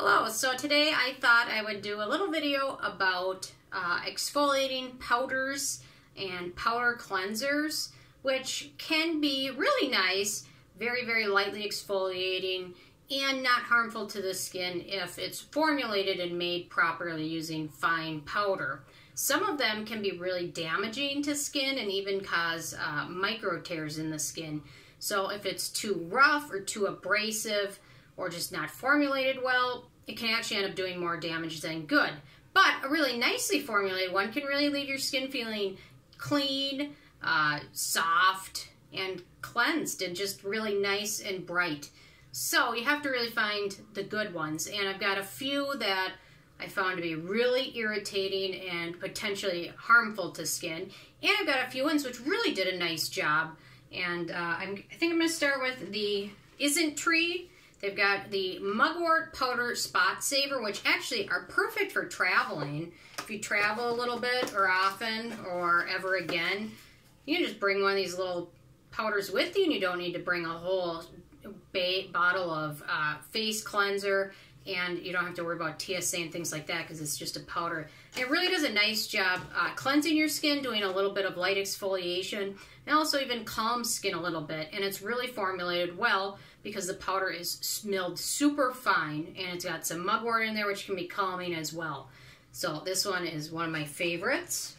Hello, so today I thought I would do a little video about uh, exfoliating powders and powder cleansers, which can be really nice, very, very lightly exfoliating, and not harmful to the skin if it's formulated and made properly using fine powder. Some of them can be really damaging to skin and even cause uh, micro tears in the skin. So if it's too rough or too abrasive, or just not formulated well, it can actually end up doing more damage than good. But a really nicely formulated one can really leave your skin feeling clean, uh, soft, and cleansed, and just really nice and bright. So you have to really find the good ones. And I've got a few that I found to be really irritating and potentially harmful to skin. And I've got a few ones which really did a nice job. And uh, i think I'm going to start with the Isntree They've got the Mugwort Powder Spot Saver, which actually are perfect for traveling. If you travel a little bit or often or ever again, you can just bring one of these little powders with you and you don't need to bring a whole bottle of uh, face cleanser and you don't have to worry about TSA and things like that because it's just a powder. It really does a nice job uh, cleansing your skin, doing a little bit of light exfoliation, and also even calms skin a little bit. And it's really formulated well because the powder is milled super fine and it's got some mugwort in there which can be calming as well. So this one is one of my favorites.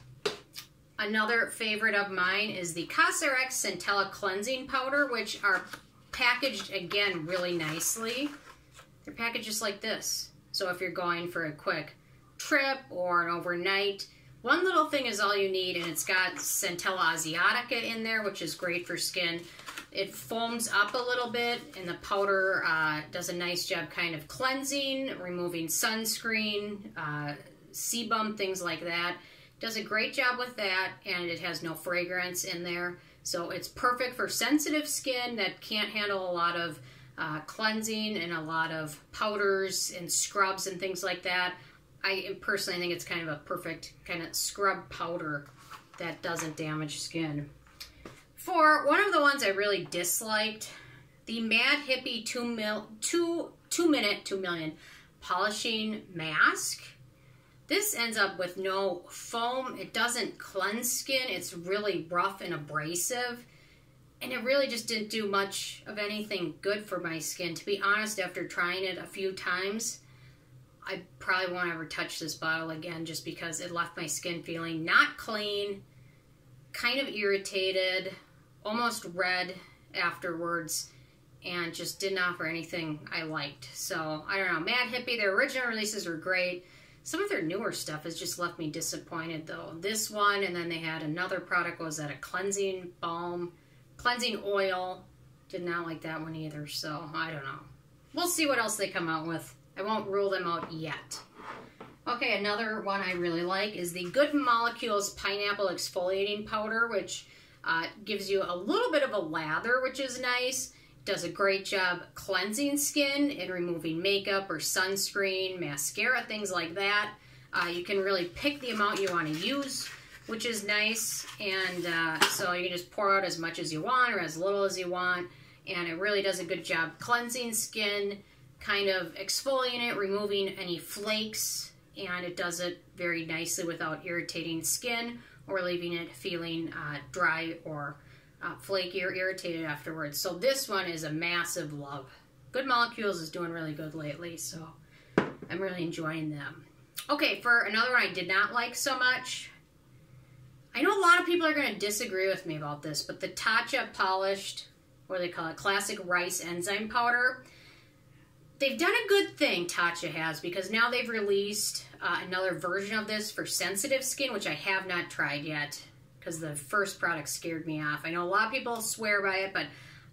Another favorite of mine is the Cosrx Centella Cleansing Powder, which are packaged again really nicely. They're like this. So if you're going for a quick trip or an overnight, one little thing is all you need, and it's got Centella asiatica in there, which is great for skin. It foams up a little bit, and the powder uh, does a nice job kind of cleansing, removing sunscreen, uh, sebum, things like that. Does a great job with that, and it has no fragrance in there. So it's perfect for sensitive skin that can't handle a lot of uh, cleansing and a lot of powders and scrubs and things like that. I personally think it's kind of a perfect kind of scrub powder that doesn't damage skin. For one of the ones I really disliked, the Mad Hippie 2 mil, two, two minute 2 million polishing mask. This ends up with no foam. It doesn't cleanse skin. It's really rough and abrasive and it really just didn't do much of anything good for my skin. To be honest, after trying it a few times, I probably won't ever touch this bottle again just because it left my skin feeling not clean, kind of irritated, almost red afterwards, and just didn't offer anything I liked. So, I don't know. Mad Hippie, their original releases were great. Some of their newer stuff has just left me disappointed, though. This one, and then they had another product, was that a cleansing balm Cleansing oil. Did not like that one either, so I don't know. We'll see what else they come out with. I won't rule them out yet. Okay, another one I really like is the Good Molecules Pineapple Exfoliating Powder, which uh, gives you a little bit of a lather, which is nice. Does a great job cleansing skin and removing makeup or sunscreen, mascara, things like that. Uh, you can really pick the amount you want to use which is nice. And uh, so you can just pour out as much as you want or as little as you want. And it really does a good job cleansing skin, kind of exfoliating it, removing any flakes, and it does it very nicely without irritating skin or leaving it feeling uh, dry or uh, flaky or irritated afterwards. So this one is a massive love. Good Molecules is doing really good lately, so I'm really enjoying them. Okay, for another one I did not like so much, I know a lot of people are going to disagree with me about this, but the Tatcha polished, what do they call it, classic rice enzyme powder, they've done a good thing, Tatcha has, because now they've released uh, another version of this for sensitive skin, which I have not tried yet, because the first product scared me off. I know a lot of people swear by it, but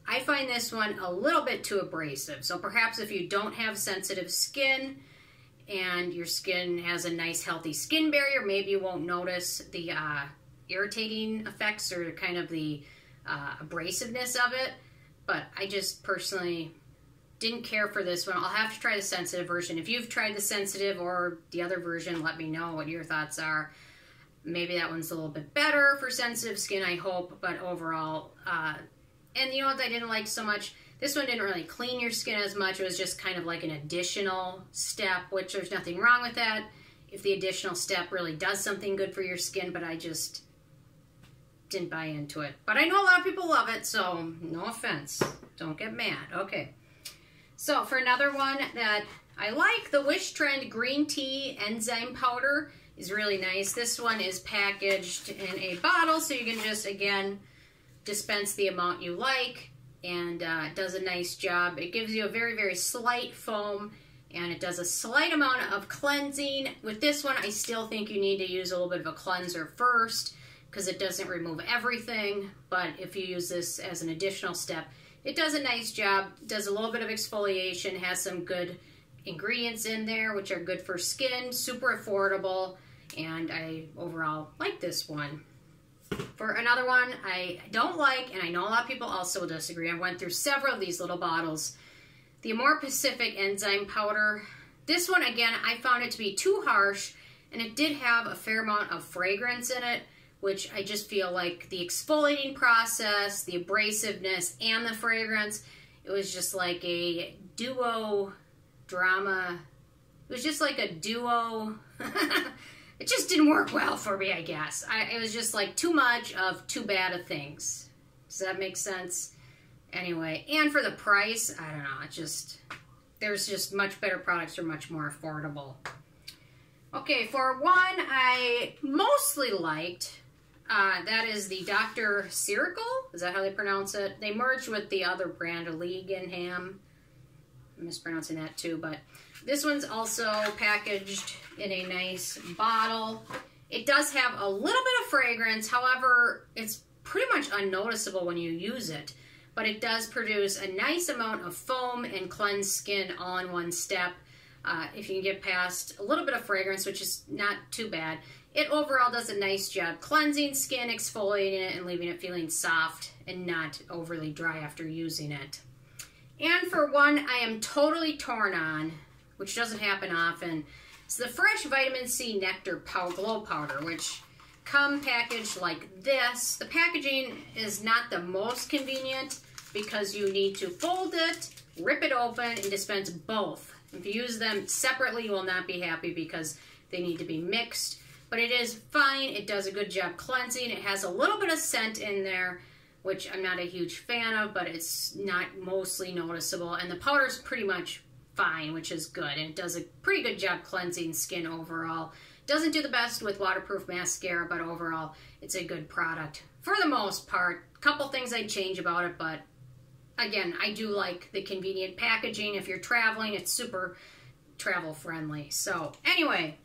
I find this one a little bit too abrasive. So perhaps if you don't have sensitive skin, and your skin has a nice healthy skin barrier, maybe you won't notice the uh, irritating effects or kind of the uh, abrasiveness of it. But I just personally didn't care for this one. I'll have to try the sensitive version. If you've tried the sensitive or the other version, let me know what your thoughts are. Maybe that one's a little bit better for sensitive skin, I hope, but overall, uh, and you know what I didn't like so much? This one didn't really clean your skin as much. It was just kind of like an additional step, which there's nothing wrong with that if the additional step really does something good for your skin, but I just didn't buy into it. But I know a lot of people love it, so no offense. Don't get mad. Okay. So for another one that I like, the Wishtrend Green Tea Enzyme Powder is really nice. This one is packaged in a bottle, so you can just, again, dispense the amount you like and uh, does a nice job. It gives you a very, very slight foam and it does a slight amount of cleansing. With this one, I still think you need to use a little bit of a cleanser first because it doesn't remove everything, but if you use this as an additional step, it does a nice job, does a little bit of exfoliation, has some good ingredients in there, which are good for skin, super affordable, and I overall like this one. For another one I don't like, and I know a lot of people also will disagree, I went through several of these little bottles. The Amorepacific Enzyme Powder. This one, again, I found it to be too harsh, and it did have a fair amount of fragrance in it, which I just feel like the exfoliating process, the abrasiveness, and the fragrance, it was just like a duo drama. It was just like a duo. it just didn't work well for me, I guess. I, it was just like too much of too bad of things. Does that make sense? Anyway, and for the price, I don't know, it just, there's just much better products are much more affordable. Okay, for one I mostly liked, uh, that is the Dr. Ceuracle. Is that how they pronounce it? They merged with the other brand, Alleganham. I'm mispronouncing that too, but this one's also packaged in a nice bottle. It does have a little bit of fragrance, however, it's pretty much unnoticeable when you use it but it does produce a nice amount of foam and cleanse skin all in one step. Uh, if you can get past a little bit of fragrance, which is not too bad, it overall does a nice job cleansing skin, exfoliating it, and leaving it feeling soft and not overly dry after using it. And for one I am totally torn on, which doesn't happen often, it's the Fresh Vitamin C Nectar Pow Glow Powder, which come packaged like this. The packaging is not the most convenient, because you need to fold it, rip it open, and dispense both. If you use them separately, you will not be happy because they need to be mixed. But it is fine. It does a good job cleansing. It has a little bit of scent in there, which I'm not a huge fan of, but it's not mostly noticeable. And the powder is pretty much fine, which is good. And it does a pretty good job cleansing skin overall. Doesn't do the best with waterproof mascara, but overall, it's a good product for the most part. A couple things I'd change about it, but again, I do like the convenient packaging. If you're traveling, it's super travel friendly. So anyway,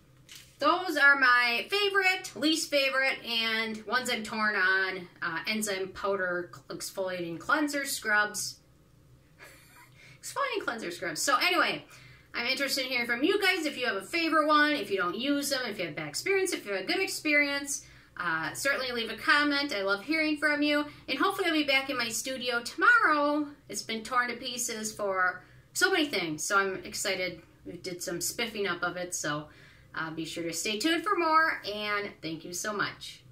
those are my favorite, least favorite, and ones I'm torn on. Uh, enzyme powder exfoliating cleanser scrubs. exfoliating cleanser scrubs. So anyway, I'm interested in hearing from you guys if you have a favorite one, if you don't use them, if you have bad experience, if you have a good experience. Uh, certainly leave a comment. I love hearing from you. And hopefully I'll be back in my studio tomorrow. It's been torn to pieces for so many things. So I'm excited. We did some spiffing up of it. So uh, be sure to stay tuned for more. And thank you so much.